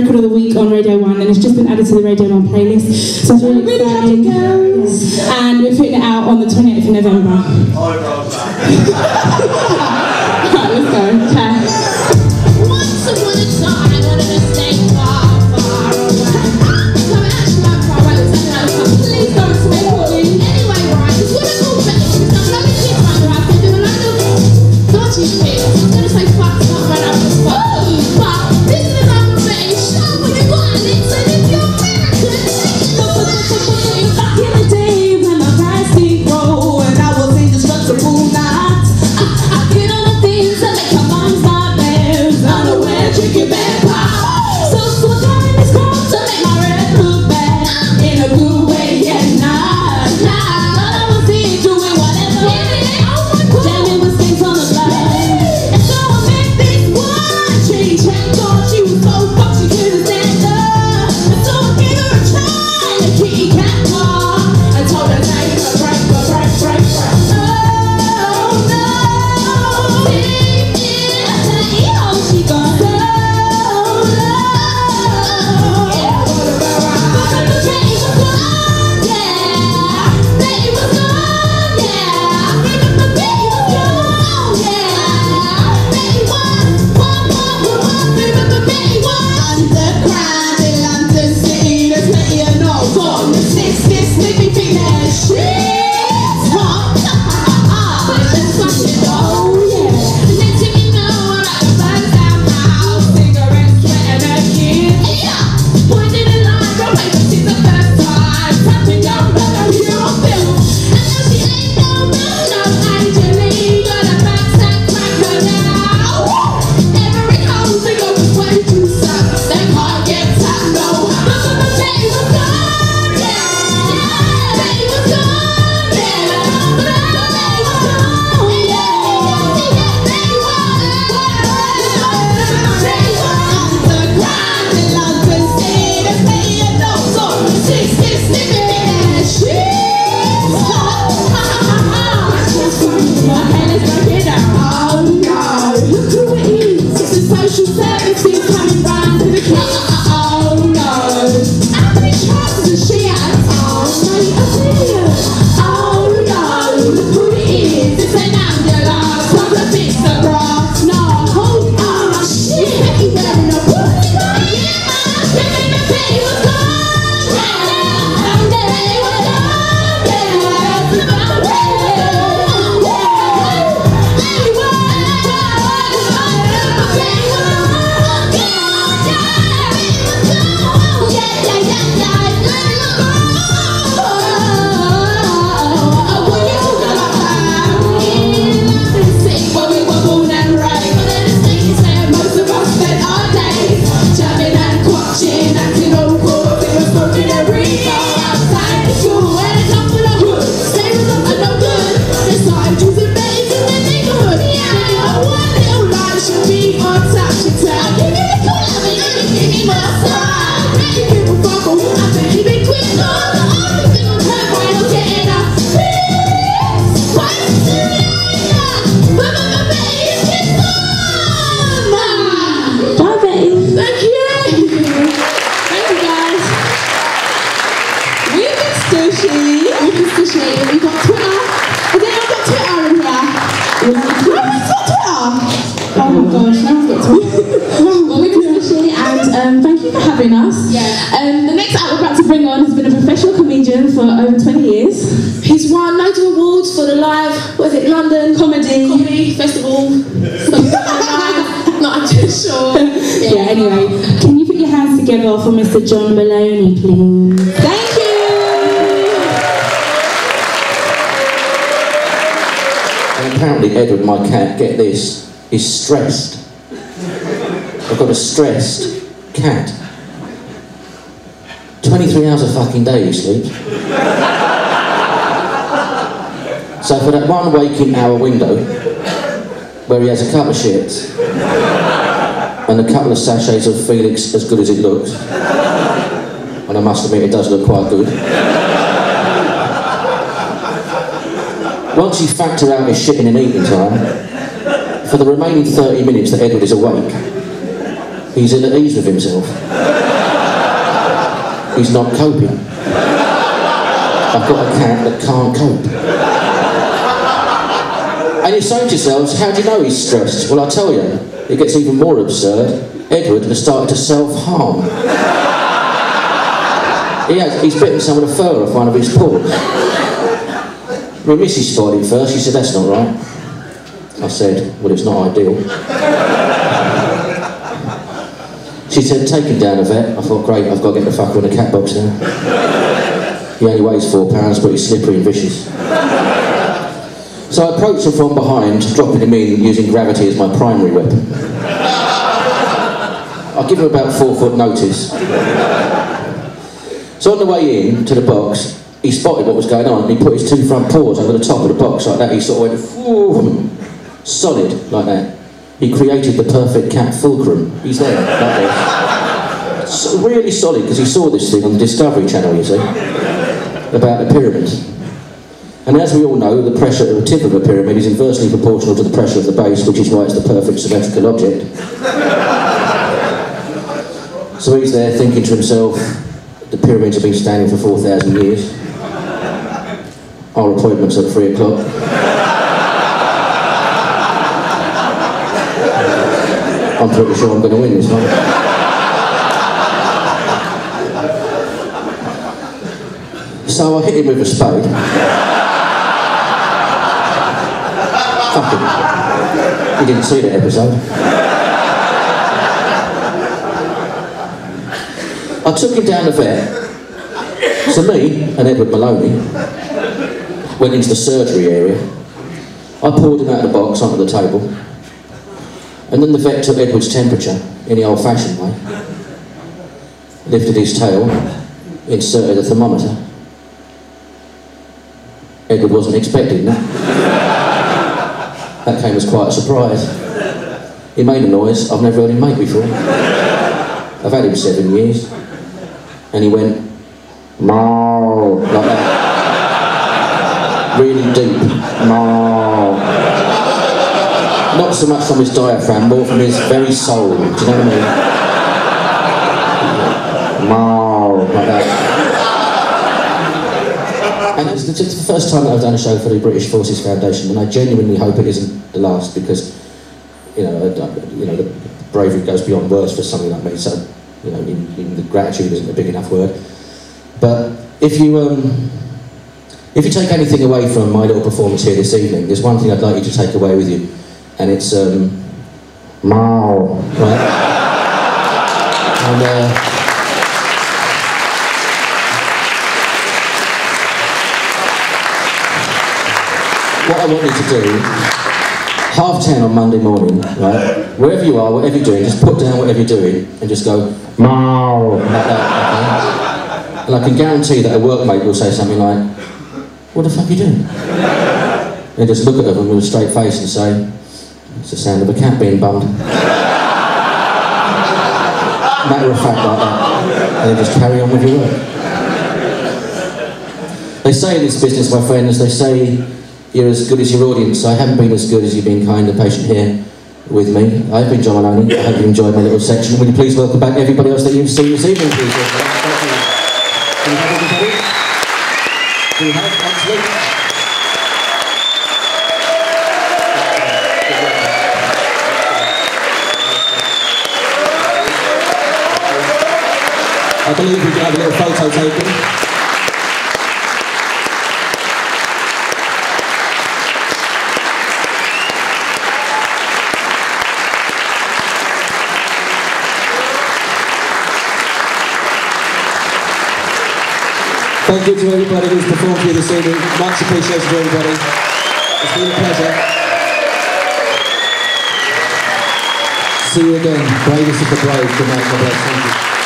record of the week on Radio 1 and it's just been added to the Radio 1 playlist. So it's really exciting. And we're putting it out on the 28th of November. Stooshe, open Stooshe, we've got Twitter. Has anyone got Twitter in here? Everyone's got Twitter! Oh my gosh, no one's got Twitter. well, we're going Stooshe and um, thank you for having us. Yeah. Um, the next act we're about to bring on has been a professional comedian for over 20 years. He's won loads of awards for the live, what is it, London Comedy, Comedy Festival. Not actually sure. Yeah. yeah, anyway. Can you put your hands together for Mr. John Moloney, please? apparently Edward, my cat, get this, is stressed. I've got a stressed cat. 23 hours a fucking day he sleeps. so for that one waking hour window, where he has a couple of shits, and a couple of sachets of Felix as good as it looks, and I must admit it does look quite good. Once you factor out his shitting and eating time, for the remaining 30 minutes that Edward is awake, he's at ease with himself. He's not coping. I've got a cat that can't cope. And you're saying to yourselves, how do you know he's stressed? Well, I tell you, it gets even more absurd. Edward has started to self-harm. He has, he's bitten some of the fur off one of his paws. My missus spotted it first, she said, that's not right. I said, well, it's not ideal. She said, take him down a vet. I thought, great, I've got to get the fucker in the cat box now. He only weighs four pounds, but he's slippery and vicious. So I approached him from behind, dropping him in using gravity as my primary weapon. I'll give him about four foot notice. So on the way in to the box, he spotted what was going on and he put his two front paws over the top of the box like that. He sort of went, solid like that. He created the perfect cat fulcrum. He's there, like this. So really solid because he saw this thing on the Discovery Channel, you see, about the pyramids. And as we all know, the pressure at the tip of a pyramid is inversely proportional to the pressure of the base, which is why it's the perfect symmetrical object. So he's there thinking to himself, the pyramids have been standing for 4,000 years. Our appointment's at 3 o'clock. I'm pretty sure I'm going to win this one. So I hit him with a spade. Fuck him. He didn't see that episode. I took him down the vet. So me and Edward Moloney went into the surgery area. I poured him out of the box onto the table. And then the vet took Edward's temperature in the old-fashioned way. Lifted his tail, inserted a thermometer. Edward wasn't expecting that. That came as quite a surprise. He made a noise I've never heard him make before. I've had him seven years. And he went, Moo, like that. Really deep, Moo. Not so much from his diaphragm, more from his very soul. Do you know what I mean? Moo, like that. And it's, it's the first time that I've done a show for the British Forces Foundation, and I genuinely hope it isn't the last because, you know, you know, the bravery goes beyond words for something like me. So, you know, even, even the gratitude isn't a big enough word. But if you um, if you take anything away from my little performance here this evening, there's one thing I'd like you to take away with you, and it's um, Mao, right? And uh, what I want you to do, half ten on Monday morning, right? Wherever you are, whatever you're doing, just put down whatever you're doing and just go Mao like that. Okay? And I can guarantee that a workmate will say something like, "What the fuck are you doing?" they just look at them with a straight face and say, "It's the sound of a cat being bummed." Matter of fact, like that, and then just carry on with your work. They say in this business, my friends, they say you're as good as your audience. I haven't been as good as you've been kind and patient here with me. I've been John Moloney. I hope you enjoyed my little section. Will you please welcome back everybody else that you've seen this evening, please? Thank you. Do we Do we have? Absolutely. I believe we can have a little photo taken. Thank you to everybody who's performed here this evening. Much appreciated to everybody. It's been a pleasure. See you again. Bravest of the brave. Good night. God bless. Thank you.